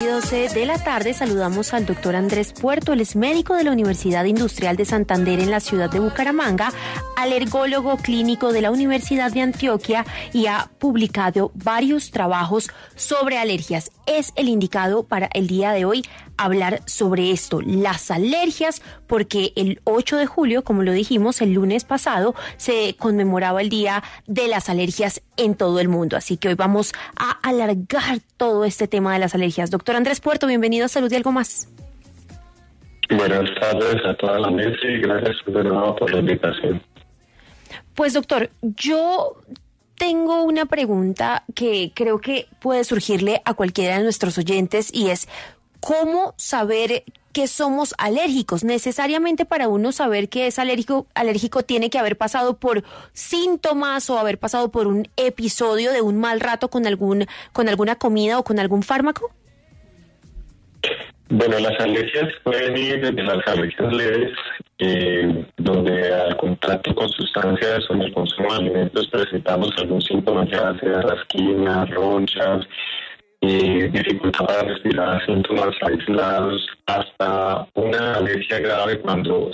12 de la tarde saludamos al doctor Andrés Puerto, él es médico de la Universidad Industrial de Santander en la ciudad de Bucaramanga, alergólogo clínico de la Universidad de Antioquia y ha publicado varios trabajos sobre alergias. Es el indicado para el día de hoy hablar sobre esto, las alergias, porque el 8 de julio, como lo dijimos el lunes pasado, se conmemoraba el Día de las Alergias en todo el mundo. Así que hoy vamos a alargar todo este tema de las alergias. Doctor Andrés Puerto, bienvenido a Salud y Algo Más. Buenas tardes a toda la mesa y gracias de nuevo por la invitación. Pues doctor, yo tengo una pregunta que creo que puede surgirle a cualquiera de nuestros oyentes y es, ¿cómo saber que somos alérgicos? Necesariamente para uno saber que es alérgico, alérgico tiene que haber pasado por síntomas o haber pasado por un episodio de un mal rato con algún con alguna comida o con algún fármaco. Bueno, las alergias pueden ir desde las alergias leves, eh, donde al contacto con sustancias o en el consumo de alimentos presentamos algún síntoma, ya sea rasquinas, ronchas, eh, dificultad para respirar, síntomas aislados, hasta una alergia grave cuando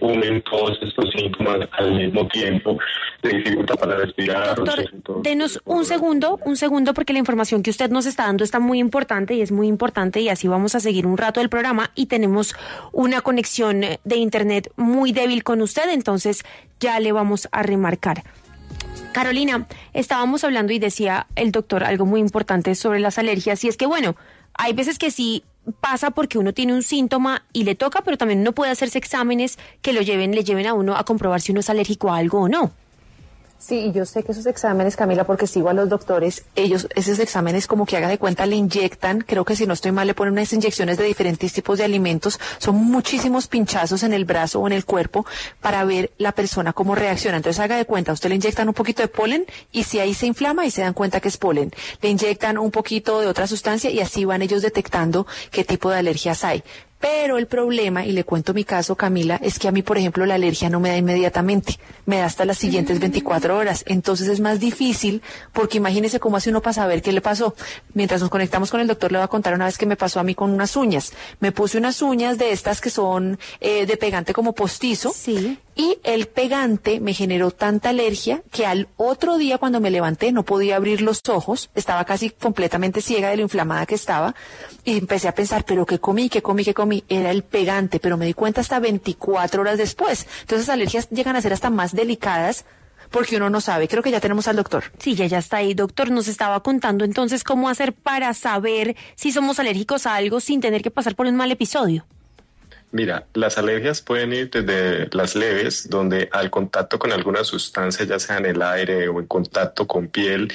unen todos estos síntomas al mismo tiempo, de dificultad para respirar. Doctor, denos un segundo, un segundo, porque la información que usted nos está dando está muy importante y es muy importante y así vamos a seguir un rato el programa y tenemos una conexión de internet muy débil con usted, entonces ya le vamos a remarcar. Carolina, estábamos hablando y decía el doctor algo muy importante sobre las alergias y es que bueno, hay veces que sí pasa porque uno tiene un síntoma y le toca, pero también uno puede hacerse exámenes que lo lleven, le lleven a uno a comprobar si uno es alérgico a algo o no. Sí, yo sé que esos exámenes, Camila, porque sigo a los doctores, ellos, esos exámenes como que haga de cuenta le inyectan, creo que si no estoy mal le ponen unas inyecciones de diferentes tipos de alimentos, son muchísimos pinchazos en el brazo o en el cuerpo para ver la persona cómo reacciona. Entonces haga de cuenta, usted le inyectan un poquito de polen y si ahí se inflama y se dan cuenta que es polen, le inyectan un poquito de otra sustancia y así van ellos detectando qué tipo de alergias hay. Pero el problema, y le cuento mi caso, Camila, es que a mí, por ejemplo, la alergia no me da inmediatamente, me da hasta las siguientes 24 horas. Entonces es más difícil, porque imagínese cómo hace uno para saber qué le pasó. Mientras nos conectamos con el doctor, le voy a contar una vez que me pasó a mí con unas uñas. Me puse unas uñas de estas que son eh, de pegante como postizo. Sí. Y el pegante me generó tanta alergia que al otro día cuando me levanté no podía abrir los ojos, estaba casi completamente ciega de lo inflamada que estaba y empecé a pensar, pero ¿qué comí? ¿Qué comí? ¿Qué comí? Era el pegante, pero me di cuenta hasta 24 horas después. Entonces las alergias llegan a ser hasta más delicadas porque uno no sabe. Creo que ya tenemos al doctor. Sí, ya, ya está ahí. Doctor, nos estaba contando entonces cómo hacer para saber si somos alérgicos a algo sin tener que pasar por un mal episodio. Mira, las alergias pueden ir desde las leves, donde al contacto con alguna sustancia, ya sea en el aire o en contacto con piel,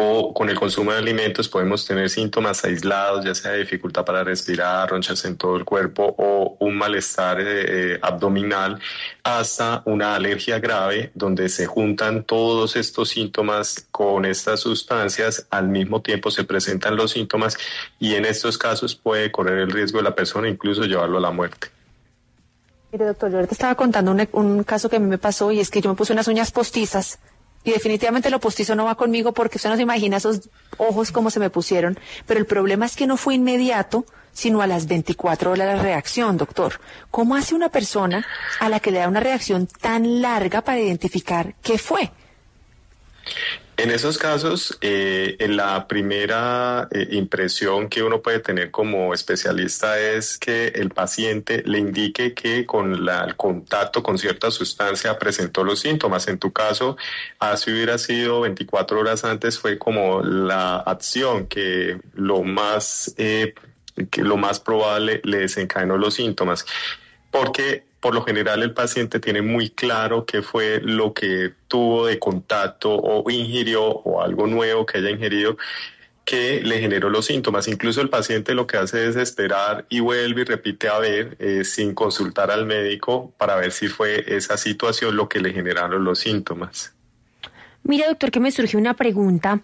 o con el consumo de alimentos podemos tener síntomas aislados, ya sea dificultad para respirar, ronchas en todo el cuerpo o un malestar eh, eh, abdominal, hasta una alergia grave donde se juntan todos estos síntomas con estas sustancias, al mismo tiempo se presentan los síntomas y en estos casos puede correr el riesgo de la persona incluso llevarlo a la muerte. Mire, doctor, yo ahorita estaba contando un, un caso que a mí me pasó y es que yo me puse unas uñas postizas y definitivamente lo postizo no va conmigo porque usted no se imagina esos ojos como se me pusieron. Pero el problema es que no fue inmediato, sino a las 24 horas la reacción, doctor. ¿Cómo hace una persona a la que le da una reacción tan larga para identificar qué fue? En esos casos, eh, la primera eh, impresión que uno puede tener como especialista es que el paciente le indique que con el contacto con cierta sustancia presentó los síntomas. En tu caso, así hubiera sido 24 horas antes, fue como la acción que lo más, eh, que lo más probable le desencadenó los síntomas. Porque por lo general el paciente tiene muy claro qué fue lo que tuvo de contacto o ingirió o algo nuevo que haya ingerido que le generó los síntomas. Incluso el paciente lo que hace es esperar y vuelve y repite a ver eh, sin consultar al médico para ver si fue esa situación lo que le generaron los síntomas. Mira, doctor, que me surgió una pregunta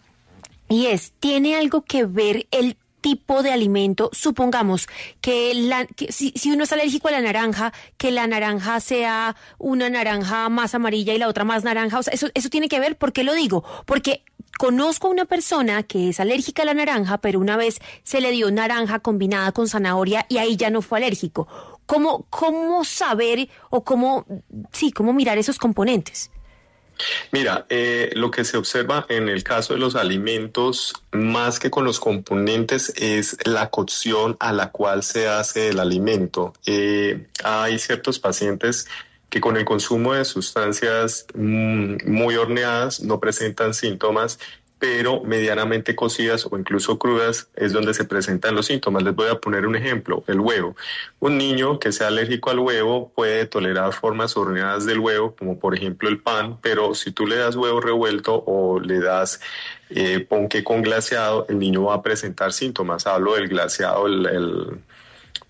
y es, ¿tiene algo que ver el tipo de alimento, supongamos que, la, si, si, uno es alérgico a la naranja, que la naranja sea una naranja más amarilla y la otra más naranja, o sea, eso, eso tiene que ver, ¿por qué lo digo? Porque conozco a una persona que es alérgica a la naranja, pero una vez se le dio naranja combinada con zanahoria y ahí ya no fue alérgico. ¿Cómo, cómo saber o cómo, sí, cómo mirar esos componentes? Mira, eh, lo que se observa en el caso de los alimentos, más que con los componentes, es la cocción a la cual se hace el alimento. Eh, hay ciertos pacientes que con el consumo de sustancias mm, muy horneadas no presentan síntomas pero medianamente cocidas o incluso crudas es donde se presentan los síntomas. Les voy a poner un ejemplo, el huevo. Un niño que sea alérgico al huevo puede tolerar formas horneadas del huevo, como por ejemplo el pan, pero si tú le das huevo revuelto o le das eh, ponque con glaseado, el niño va a presentar síntomas. Hablo del glaseado, el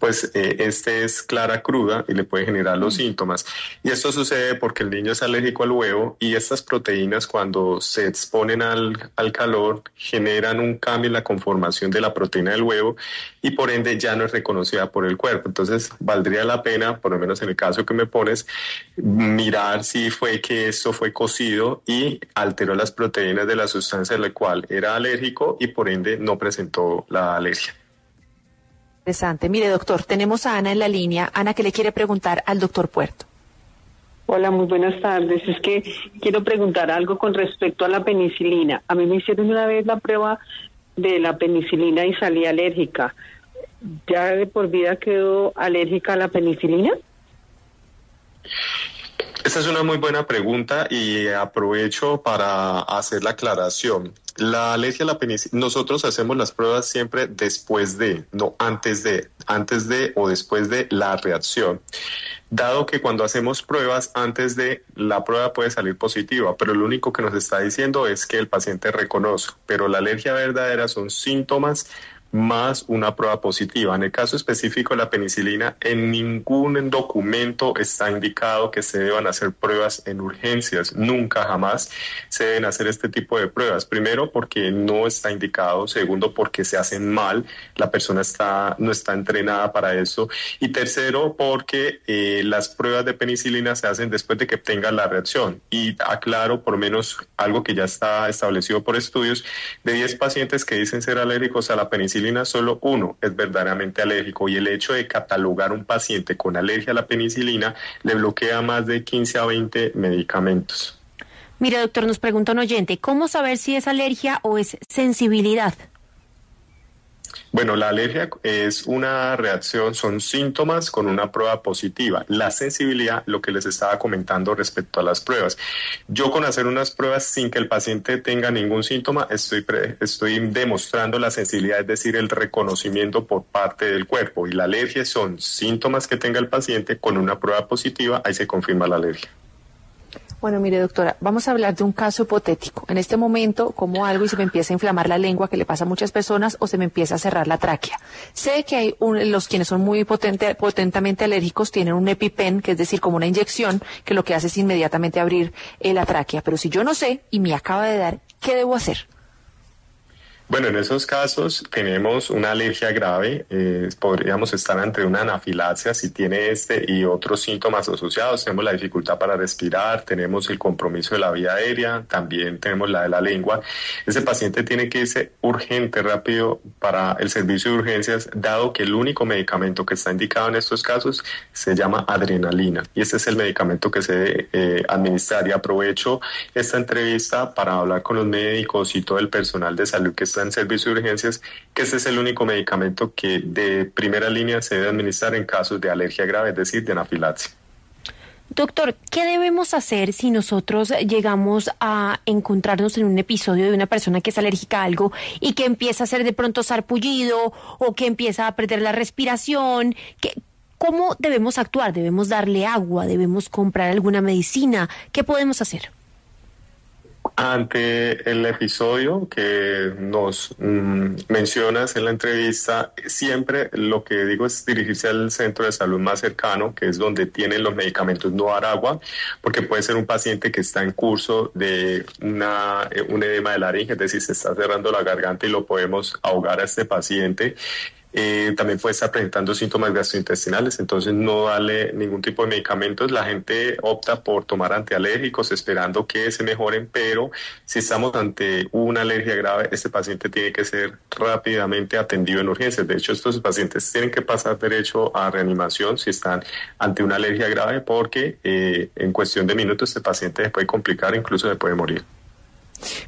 pues eh, este es clara cruda y le puede generar los mm. síntomas. Y esto sucede porque el niño es alérgico al huevo y estas proteínas cuando se exponen al, al calor generan un cambio en la conformación de la proteína del huevo y por ende ya no es reconocida por el cuerpo. Entonces valdría la pena, por lo menos en el caso que me pones, mirar si fue que esto fue cocido y alteró las proteínas de la sustancia a la cual era alérgico y por ende no presentó la alergia. Interesante. Mire, doctor, tenemos a Ana en la línea. Ana, que le quiere preguntar al doctor Puerto? Hola, muy buenas tardes. Es que quiero preguntar algo con respecto a la penicilina. A mí me hicieron una vez la prueba de la penicilina y salí alérgica. ¿Ya de por vida quedó alérgica a la penicilina? Esa es una muy buena pregunta y aprovecho para hacer la aclaración. La alergia a la penicilina, nosotros hacemos las pruebas siempre después de, no antes de, antes de o después de la reacción. Dado que cuando hacemos pruebas antes de, la prueba puede salir positiva, pero lo único que nos está diciendo es que el paciente reconoce, pero la alergia verdadera son síntomas más una prueba positiva. En el caso específico de la penicilina, en ningún documento está indicado que se deban hacer pruebas en urgencias. Nunca, jamás se deben hacer este tipo de pruebas. Primero, porque no está indicado. Segundo, porque se hacen mal. La persona está, no está entrenada para eso. Y tercero, porque eh, las pruebas de penicilina se hacen después de que tenga la reacción. Y aclaro, por menos algo que ya está establecido por estudios, de 10 pacientes que dicen ser alérgicos a la penicilina, solo uno es verdaderamente alérgico y el hecho de catalogar un paciente con alergia a la penicilina le bloquea más de 15 a 20 medicamentos. Mire, doctor, nos pregunta un oyente, ¿cómo saber si es alergia o es sensibilidad? Bueno, la alergia es una reacción, son síntomas con una prueba positiva. La sensibilidad, lo que les estaba comentando respecto a las pruebas. Yo con hacer unas pruebas sin que el paciente tenga ningún síntoma, estoy, estoy demostrando la sensibilidad, es decir, el reconocimiento por parte del cuerpo. Y la alergia son síntomas que tenga el paciente con una prueba positiva, ahí se confirma la alergia. Bueno, mire, doctora, vamos a hablar de un caso hipotético. En este momento, como algo y se me empieza a inflamar la lengua, que le pasa a muchas personas, o se me empieza a cerrar la tráquea. Sé que hay los quienes son muy potente, potentemente alérgicos tienen un EpiPen, que es decir, como una inyección, que lo que hace es inmediatamente abrir eh, la tráquea. Pero si yo no sé y me acaba de dar, ¿qué debo hacer? Bueno, en esos casos tenemos una alergia grave, eh, podríamos estar ante una anafilaxia si tiene este y otros síntomas asociados. Tenemos la dificultad para respirar, tenemos el compromiso de la vía aérea, también tenemos la de la lengua. Ese paciente tiene que irse urgente, rápido para el servicio de urgencias, dado que el único medicamento que está indicado en estos casos se llama adrenalina y este es el medicamento que se debe eh, administrar. Y aprovecho esta entrevista para hablar con los médicos y todo el personal de salud que está en servicio de urgencias, que ese es el único medicamento que de primera línea se debe administrar en casos de alergia grave, es decir, de anafilaxia. Doctor, ¿qué debemos hacer si nosotros llegamos a encontrarnos en un episodio de una persona que es alérgica a algo y que empieza a hacer de pronto sarpullido o que empieza a perder la respiración? ¿Cómo debemos actuar? ¿Debemos darle agua? ¿Debemos comprar alguna medicina? ¿Qué podemos hacer? Ante el episodio que nos mm, mencionas en la entrevista, siempre lo que digo es dirigirse al centro de salud más cercano, que es donde tienen los medicamentos, no dar agua, porque puede ser un paciente que está en curso de una, eh, un edema de laringe, es decir, se está cerrando la garganta y lo podemos ahogar a este paciente eh, también puede estar presentando síntomas gastrointestinales, entonces no darle ningún tipo de medicamentos. La gente opta por tomar antialérgicos esperando que se mejoren, pero si estamos ante una alergia grave, este paciente tiene que ser rápidamente atendido en urgencias. De hecho, estos pacientes tienen que pasar derecho a reanimación si están ante una alergia grave porque eh, en cuestión de minutos este paciente se puede complicar, incluso se puede morir.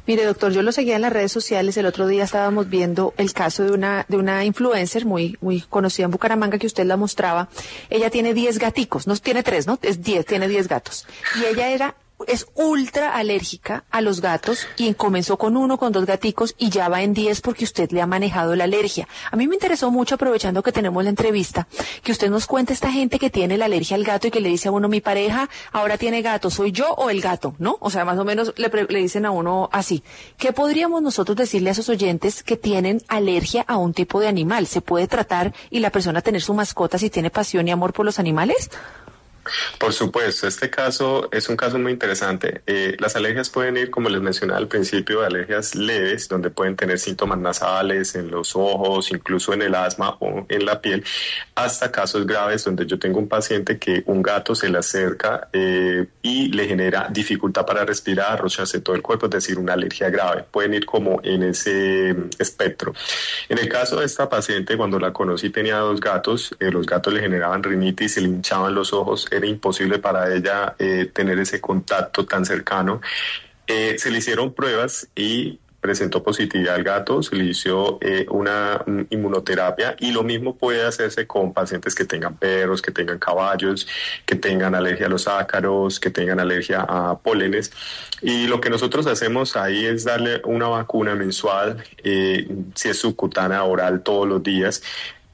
Mire, doctor, yo lo seguía en las redes sociales. El otro día estábamos viendo el caso de una, de una influencer muy, muy conocida en Bucaramanga que usted la mostraba. Ella tiene 10 gaticos, no tiene tres, ¿no? Es 10, tiene 10 gatos. Y ella era es ultra alérgica a los gatos y comenzó con uno, con dos gaticos y ya va en diez porque usted le ha manejado la alergia. A mí me interesó mucho, aprovechando que tenemos la entrevista, que usted nos cuente esta gente que tiene la alergia al gato y que le dice a uno, mi pareja ahora tiene gato, ¿soy yo o el gato? ¿No? O sea, más o menos le, le dicen a uno así. ¿Qué podríamos nosotros decirle a esos oyentes que tienen alergia a un tipo de animal? ¿Se puede tratar y la persona tener su mascota si tiene pasión y amor por los animales? Por supuesto, este caso es un caso muy interesante. Eh, las alergias pueden ir, como les mencioné al principio, de alergias leves, donde pueden tener síntomas nasales en los ojos, incluso en el asma o en la piel, hasta casos graves donde yo tengo un paciente que un gato se le acerca eh, y le genera dificultad para respirar, rocharse todo el cuerpo, es decir, una alergia grave. Pueden ir como en ese espectro. En el caso de esta paciente, cuando la conocí tenía dos gatos, eh, los gatos le generaban rinitis, se le hinchaban los ojos, era imposible para ella eh, tener ese contacto tan cercano. Eh, se le hicieron pruebas y presentó positividad al gato, se le hizo eh, una inmunoterapia y lo mismo puede hacerse con pacientes que tengan perros, que tengan caballos, que tengan alergia a los ácaros, que tengan alergia a pólenes. Y lo que nosotros hacemos ahí es darle una vacuna mensual, si es subcutánea oral todos los días,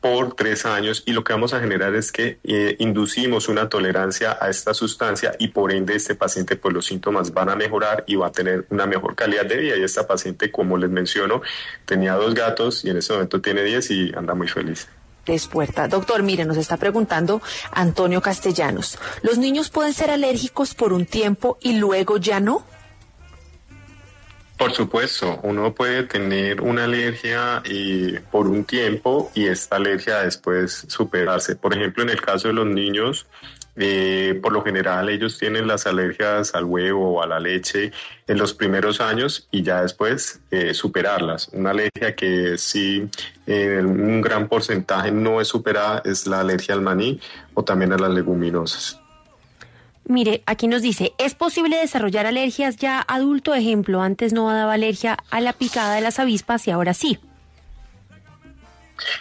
por tres años y lo que vamos a generar es que eh, inducimos una tolerancia a esta sustancia y por ende este paciente pues los síntomas van a mejorar y va a tener una mejor calidad de vida y esta paciente como les menciono tenía dos gatos y en este momento tiene diez y anda muy feliz. Despuerta. Doctor, mire, nos está preguntando Antonio Castellanos. ¿Los niños pueden ser alérgicos por un tiempo y luego ya no? Por supuesto, uno puede tener una alergia por un tiempo y esta alergia después superarse. Por ejemplo, en el caso de los niños, eh, por lo general ellos tienen las alergias al huevo o a la leche en los primeros años y ya después eh, superarlas. Una alergia que sí en un gran porcentaje no es superada es la alergia al maní o también a las leguminosas. Mire, aquí nos dice, ¿es posible desarrollar alergias ya adulto? Ejemplo, antes no daba alergia a la picada de las avispas y ahora sí.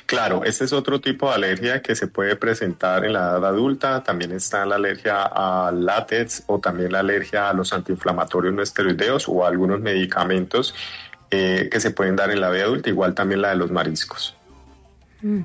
Claro, este es otro tipo de alergia que se puede presentar en la edad adulta. También está la alergia al látex o también la alergia a los antiinflamatorios no esteroideos o a algunos medicamentos eh, que se pueden dar en la vida adulta, igual también la de los mariscos. Mm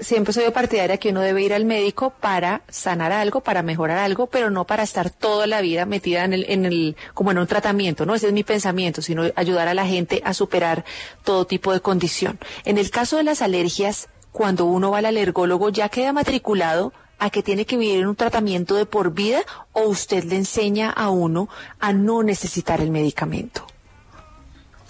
siempre soy partidaria que uno debe ir al médico para sanar algo, para mejorar algo, pero no para estar toda la vida metida en el, en el, como en un tratamiento, ¿no? Ese es mi pensamiento, sino ayudar a la gente a superar todo tipo de condición. En el caso de las alergias, cuando uno va al alergólogo, ya queda matriculado a que tiene que vivir en un tratamiento de por vida o usted le enseña a uno a no necesitar el medicamento.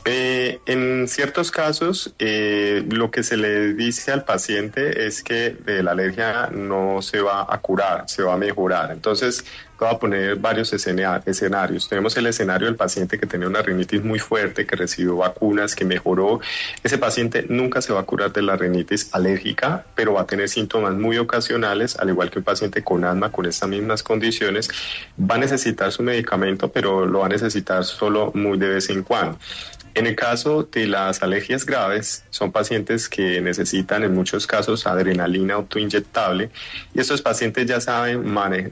Eh, en ciertos casos, eh, lo que se le dice al paciente es que la alergia no se va a curar, se va a mejorar. Entonces, voy a poner varios escenarios. Tenemos el escenario del paciente que tenía una rinitis muy fuerte, que recibió vacunas, que mejoró. Ese paciente nunca se va a curar de la rinitis alérgica, pero va a tener síntomas muy ocasionales, al igual que un paciente con asma con estas mismas condiciones. Va a necesitar su medicamento, pero lo va a necesitar solo muy de vez en cuando. En el caso de las alergias graves, son pacientes que necesitan en muchos casos adrenalina autoinyectable. Y estos pacientes ya saben,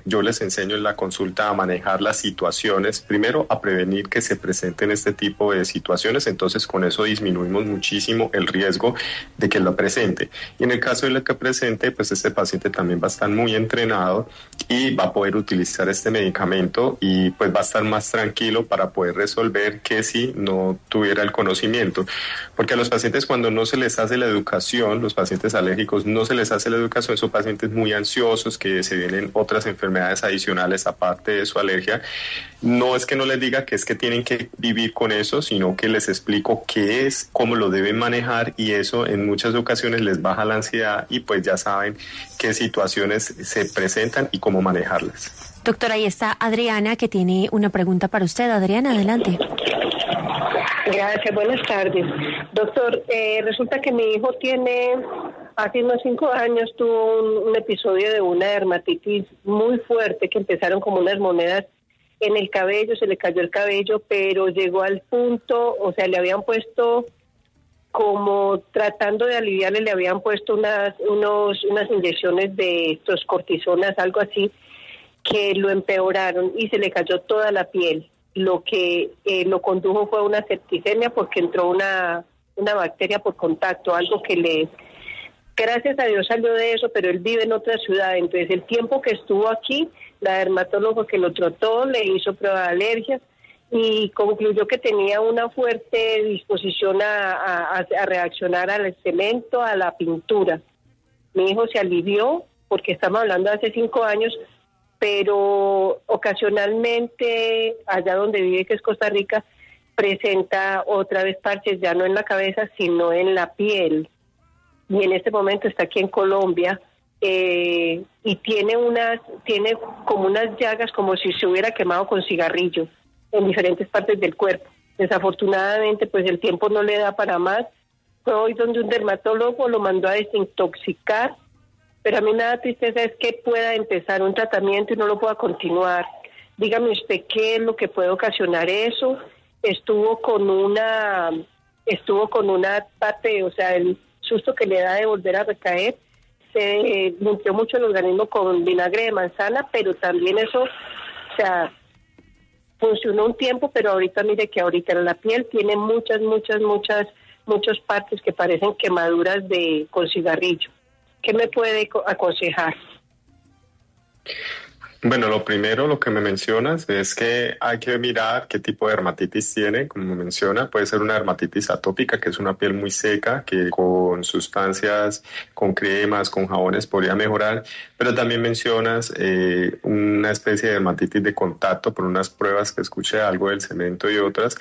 yo les enseño en la consulta a manejar las situaciones, primero a prevenir que se presenten este tipo de situaciones, entonces con eso disminuimos muchísimo el riesgo de que lo presente. Y en el caso de lo que presente, pues este paciente también va a estar muy entrenado y va a poder utilizar este medicamento y pues va a estar más tranquilo para poder resolver que si no tuviera tuviera el conocimiento. Porque a los pacientes cuando no se les hace la educación, los pacientes alérgicos no se les hace la educación, son pacientes muy ansiosos que se vienen otras enfermedades adicionales aparte de su alergia. No es que no les diga que es que tienen que vivir con eso, sino que les explico qué es, cómo lo deben manejar y eso en muchas ocasiones les baja la ansiedad y pues ya saben qué situaciones se presentan y cómo manejarlas. Doctora, ahí está Adriana que tiene una pregunta para usted. Adriana, adelante. Gracias, buenas tardes. Doctor, eh, resulta que mi hijo tiene, hace unos cinco años tuvo un, episodio de una dermatitis muy fuerte que empezaron como unas monedas en el cabello, se le cayó el cabello, pero llegó al punto, o sea, le habían puesto como tratando de aliviarle, le habían puesto unas, unos, unas inyecciones de estos cortisonas, algo así, que lo empeoraron y se le cayó toda la piel lo que eh, lo condujo fue una septicemia porque entró una, una bacteria por contacto, algo que le... Gracias a Dios salió de eso, pero él vive en otra ciudad. Entonces, el tiempo que estuvo aquí, la dermatóloga que lo trató le hizo prueba de alergias y concluyó que tenía una fuerte disposición a, a, a reaccionar al cemento, a la pintura. Mi hijo se alivió porque estamos hablando de hace cinco años, pero ocasionalmente allá donde vive, que es Costa Rica, presenta otra vez parches ya no en la cabeza, sino en la piel. Y en este momento está aquí en Colombia eh, y tiene unas, tiene como unas llagas como si se hubiera quemado con cigarrillo en diferentes partes del cuerpo. Desafortunadamente, pues el tiempo no le da para más. Hoy donde un dermatólogo lo mandó a desintoxicar pero a mí nada tristeza es que pueda empezar un tratamiento y no lo pueda continuar. Dígame usted qué es lo que puede ocasionar eso. Estuvo con una, estuvo con una parte, o sea, el susto que le da de volver a recaer, se limpió mucho el organismo con vinagre de manzana, pero también eso, o sea, funcionó un tiempo, pero ahorita mire que ahorita la piel tiene muchas, muchas, muchas, muchas partes que parecen quemaduras de con cigarrillo. ¿Qué me puede aconsejar? Bueno, lo primero, lo que me mencionas es que hay que mirar qué tipo de dermatitis tiene, como menciona, puede ser una dermatitis atópica, que es una piel muy seca, que con sustancias, con cremas, con jabones podría mejorar, pero también mencionas eh, una especie de dermatitis de contacto por unas pruebas que escuché algo del cemento y otras.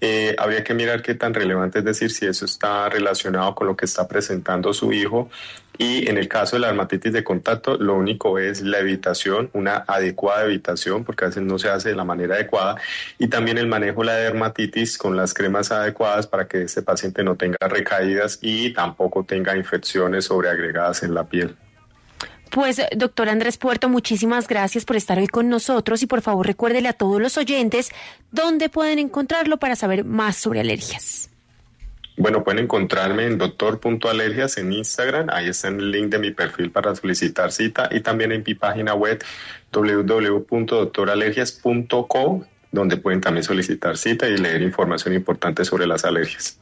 Eh, habría que mirar qué tan relevante es decir si eso está relacionado con lo que está presentando su hijo y en el caso de la dermatitis de contacto, lo único es la evitación, una adecuada evitación, porque a veces no se hace de la manera adecuada, y también el manejo de la dermatitis con las cremas adecuadas para que este paciente no tenga recaídas y tampoco tenga infecciones sobreagregadas en la piel. Pues, doctor Andrés Puerto, muchísimas gracias por estar hoy con nosotros y por favor recuérdele a todos los oyentes dónde pueden encontrarlo para saber más sobre alergias. Bueno, pueden encontrarme en doctor.alergias en Instagram. Ahí está el link de mi perfil para solicitar cita y también en mi página web www.doctoralergias.co, donde pueden también solicitar cita y leer información importante sobre las alergias.